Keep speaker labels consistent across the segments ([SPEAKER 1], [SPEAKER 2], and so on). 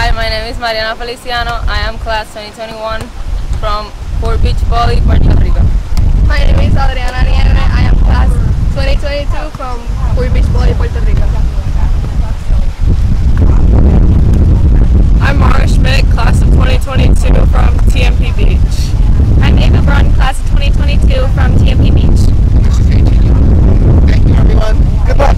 [SPEAKER 1] Hi, my name is Mariana Feliciano. I am class 2021 from Fort Beach Poly, Puerto Rico.
[SPEAKER 2] My name is Adriana Nieve. I am class 2022 from Fort Beach Poly, Puerto Rico.
[SPEAKER 3] I'm Mara Schmidt, class of 2022 from TMP Beach.
[SPEAKER 4] I'm Ava Brunn, class of 2022 from TMP Beach.
[SPEAKER 5] Thank you, everyone. Good luck.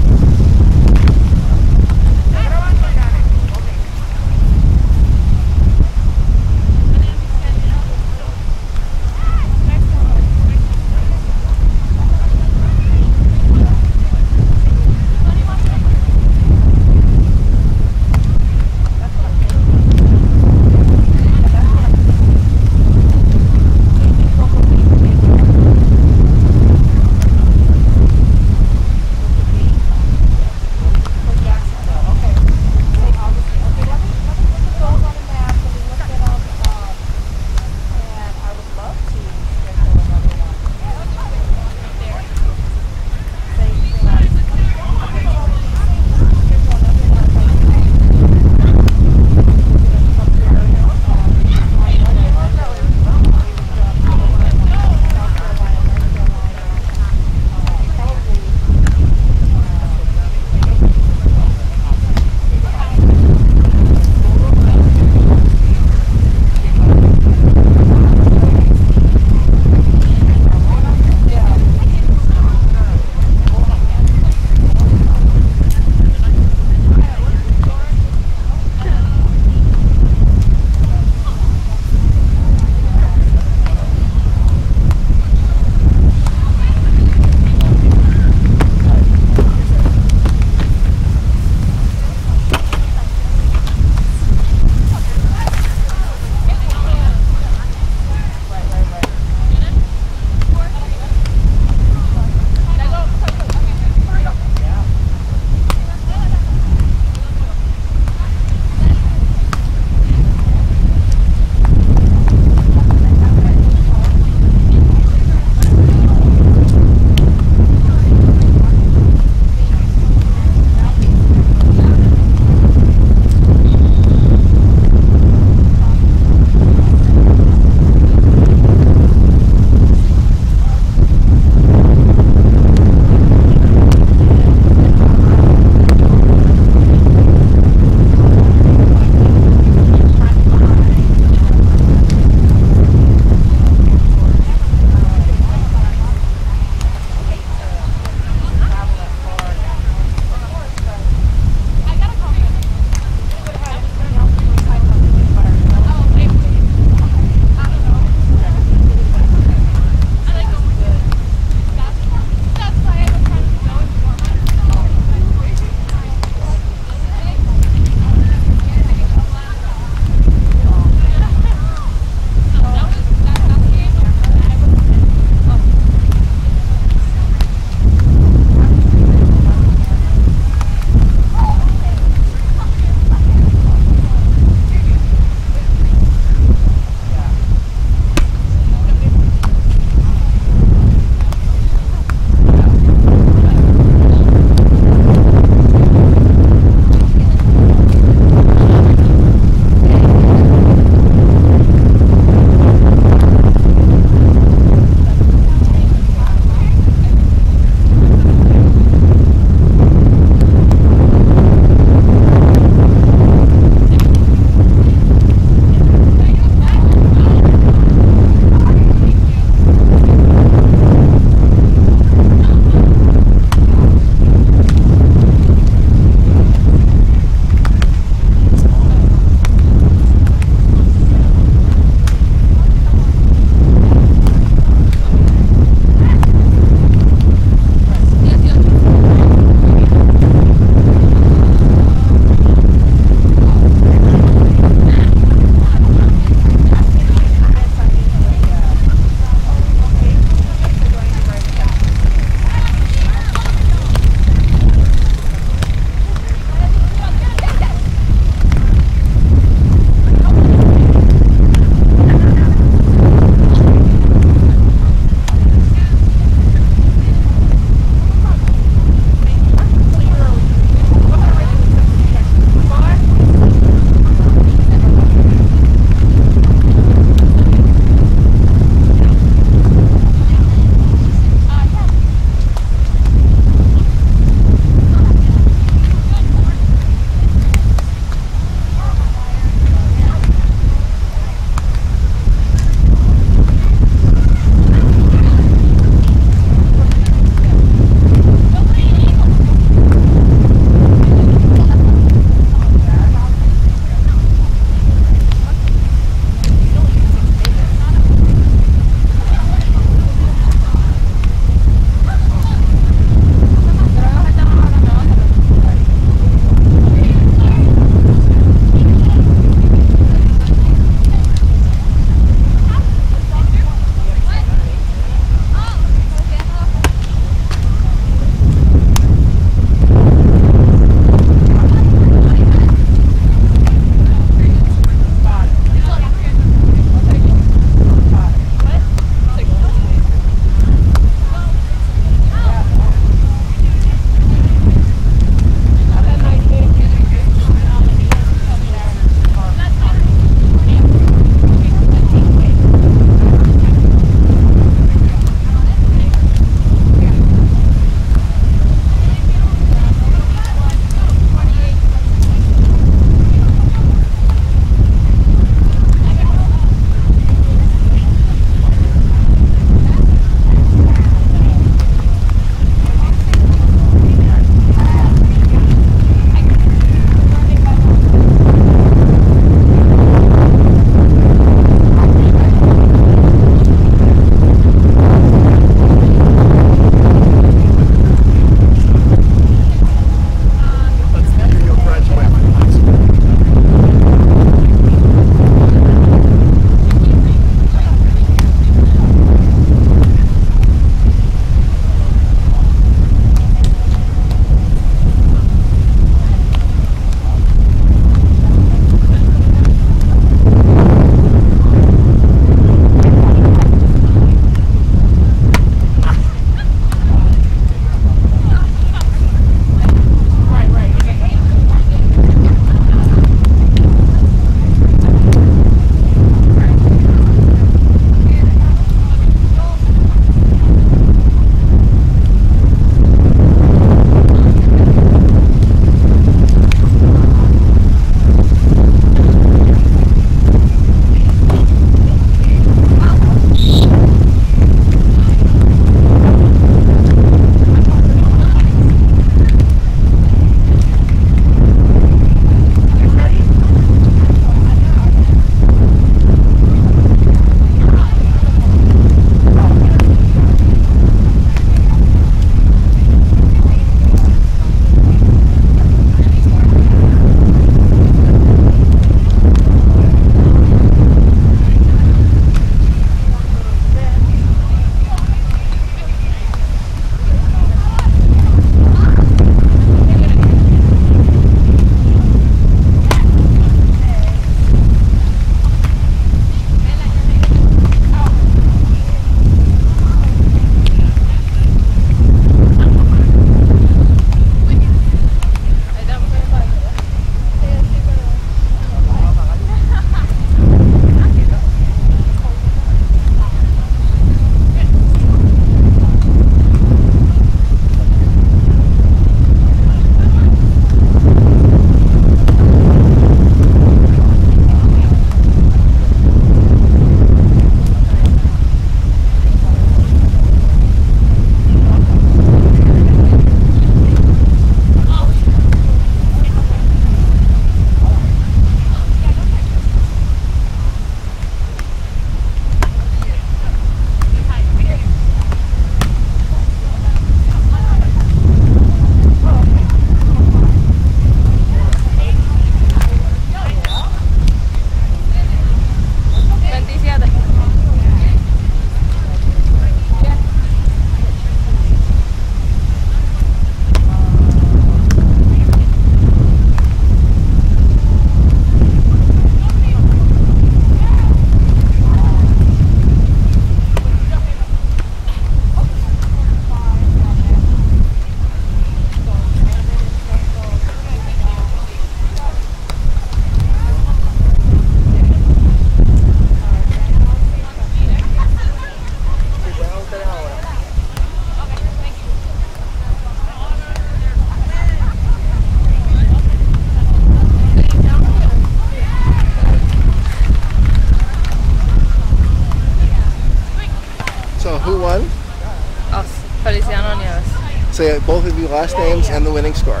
[SPEAKER 5] You last names and the winning score.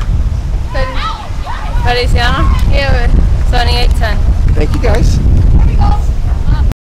[SPEAKER 1] Feliciano,
[SPEAKER 2] Nieve.
[SPEAKER 1] 2810.
[SPEAKER 5] Thank you guys.